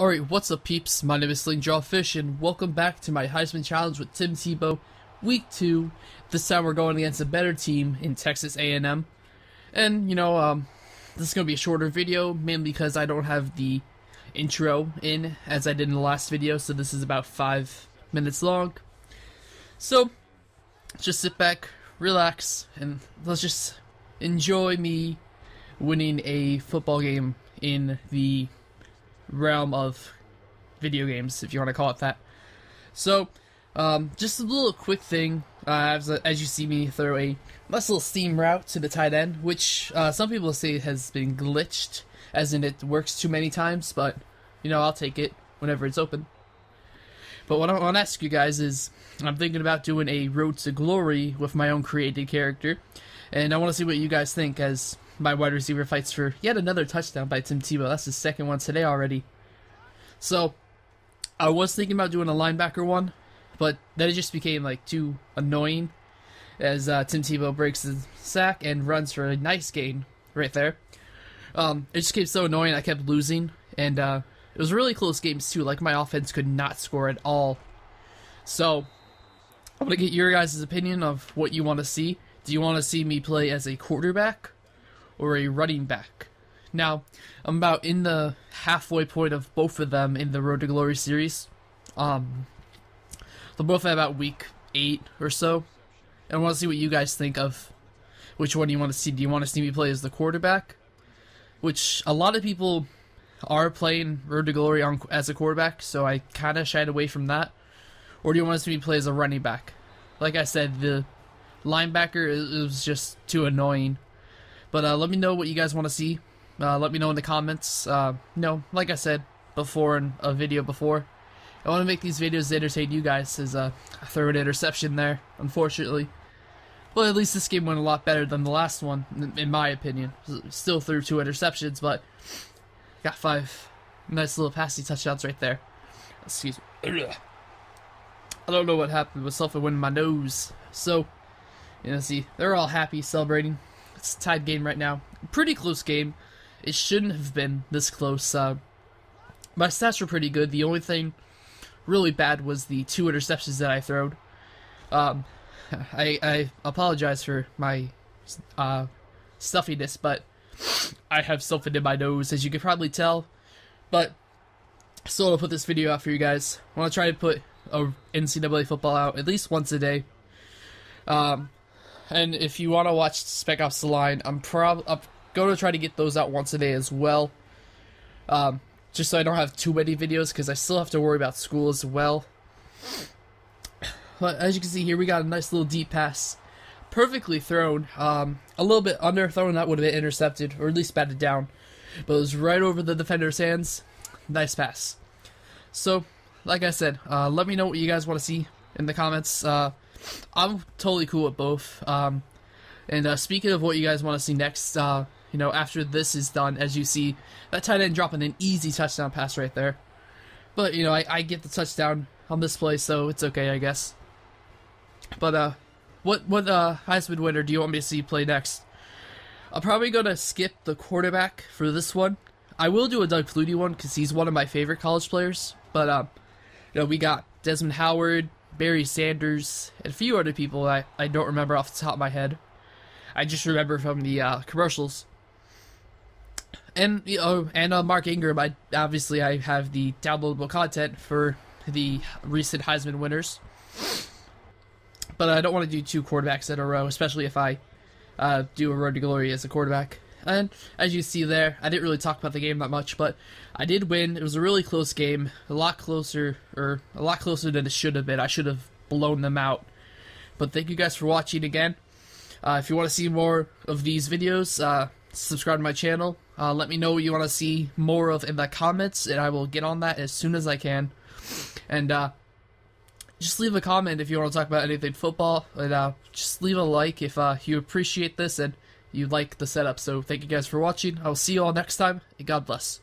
Alright, what's up peeps? My name is SlingJawFish and welcome back to my Heisman Challenge with Tim Tebow, week 2. This time we're going against a better team in Texas A&M. And, you know, um, this is going to be a shorter video, mainly because I don't have the intro in, as I did in the last video, so this is about 5 minutes long. So, just sit back, relax, and let's just enjoy me winning a football game in the realm of video games, if you want to call it that. So, um, just a little quick thing. Uh, as, as you see me throw a nice little seam route to the tight end, which uh, some people say has been glitched, as in it works too many times, but, you know, I'll take it whenever it's open. But what I want to ask you guys is, I'm thinking about doing a Road to Glory with my own created character, and I want to see what you guys think, as my wide receiver fights for yet another touchdown by Tim Tebow. That's the second one today already. So, I was thinking about doing a linebacker one, but then it just became like too annoying as uh, Tim Tebow breaks the sack and runs for a nice gain right there. Um, it just became so annoying. I kept losing, and uh, it was really close games too. Like my offense could not score at all. So, I want to get your guys' opinion of what you want to see. Do you want to see me play as a quarterback or a running back. Now, I'm about in the halfway point of both of them in the Road to Glory series. Um, they're both at about week eight or so. And I want to see what you guys think of which one you want to see. Do you want to see me play as the quarterback? Which a lot of people are playing Road to Glory on, as a quarterback, so I kind of shied away from that. Or do you want to see me play as a running back? Like I said, the linebacker is just too annoying but uh, let me know what you guys want to see. Uh, let me know in the comments. Uh, you know, like I said before in a video before, I want to make these videos to entertain you guys. As uh, I threw an interception there, unfortunately. Well, at least this game went a lot better than the last one, in my opinion. Still threw two interceptions, but got five nice little passing touchdowns right there. Excuse me. I don't know what happened with something went in my nose. So, you know, see, they're all happy celebrating. It's a tied game right now. Pretty close game. It shouldn't have been this close. Uh, my stats were pretty good. The only thing really bad was the two interceptions that I throwed. Um, I, I apologize for my uh, stuffiness, but I have something in my nose, as you can probably tell. But still, I'll put this video out for you guys. I want to try to put a NCAA football out at least once a day. Um, and if you want to watch Spec Ops: The Line, I'm prob I'm going to try to get those out once a day as well. Um, just so I don't have too many videos because I still have to worry about school as well. But as you can see here, we got a nice little deep pass, perfectly thrown. Um, a little bit underthrown, that would have been intercepted or at least batted down, but it was right over the defender's hands. Nice pass. So, like I said, uh, let me know what you guys want to see in the comments. Uh, I'm totally cool with both. Um, and uh, speaking of what you guys want to see next, uh, you know, after this is done, as you see, that tight end dropping an easy touchdown pass right there. But, you know, I, I get the touchdown on this play, so it's okay, I guess. But, uh, what, what, uh, Heisman winner do you want me to see play next? I'm probably gonna skip the quarterback for this one. I will do a Doug Flutie one, because he's one of my favorite college players. But, um, you know, we got Desmond Howard, Barry Sanders, and a few other people I, I don't remember off the top of my head. I just remember from the uh, commercials. And you know, and uh, Mark Ingram. I obviously I have the downloadable content for the recent Heisman winners, but I don't want to do two quarterbacks in a row, especially if I uh, do a road to glory as a quarterback. And as you see there, I didn't really talk about the game that much, but I did win. It was a really close game, a lot closer, or a lot closer than it should have been. I should have blown them out. But thank you guys for watching again. Uh, if you want to see more of these videos, uh, subscribe to my channel. Uh, let me know what you want to see more of in the comments, and I will get on that as soon as I can. And uh, just leave a comment if you want to talk about anything football, and uh, just leave a like if uh, you appreciate this and you like the setup. So thank you guys for watching. I will see you all next time, and God bless.